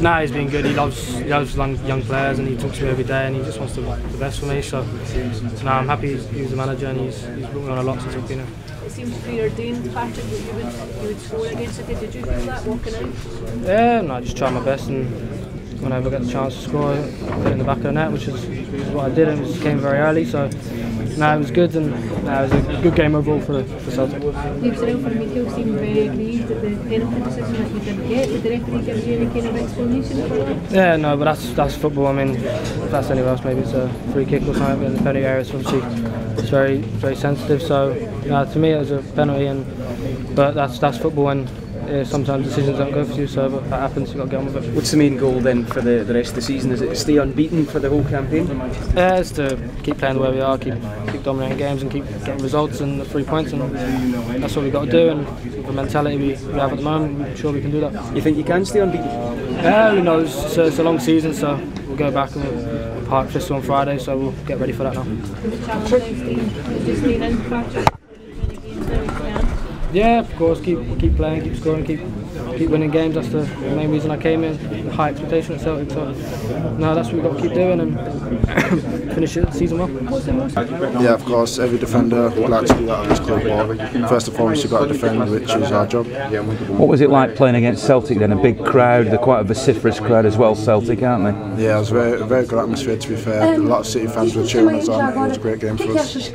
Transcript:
Nah, he's been good. He loves he loves young, young players, and he talks to me every day, and he just wants the, the best for me. So, nah, I'm happy he's, he's the manager, and he's he's brought me on a lot since I've been here. It seems preordained, Patrick, that you would, you would score against City. Did you feel that walking out? Yeah, no, I just try my best, and whenever I get the chance to score, I put it in the back of the net, which is, which is what I did, and it came very early. So, nah, it was good, and nah, it was a good game overall for, for Celtic. Yourself and Michael seemed very aggrieved at the penalty decision that didn't get. Did the referee give you any kind of explanation for that? Yeah, no, but that's that's football. I mean, if that's anywhere else, maybe it's a free kick or something. But in the penalty area, it's obviously it's very very sensitive. So, to me, it was a penalty, and but that's that's football, and yeah, sometimes decisions don't go for you. So, but that happens. You have got to get on with it. What's the main goal then for the, the rest of the season? Is it to stay unbeaten for the whole campaign? Yeah, it's to keep playing the way we are, keep keep dominating games, and keep getting results and the three points, and that's what we've got to do. And with the mentality we, we have at the moment, I'm sure we can do that. You think you can stay unbeaten? Yeah, who knows? It's a, it's a long season, so we'll go back and we'll Partick Thistle on Friday, so we'll get ready for that now. Yeah, of course, keep keep playing, keep scoring, keep keep winning games. That's the main reason I came in. High expectation at Celtic, so no, that's what we've got to keep doing and finish the season well. Yeah, of course, every defender would like to do that at this club, but first and foremost you've got to defend, which is our job. What was it like playing against Celtic then? A big crowd, they're quite a vociferous crowd as well, Celtic, aren't they? Yeah, it was a very, very good atmosphere to be fair. A lot of City fans were cheering us on, it was a great game for us.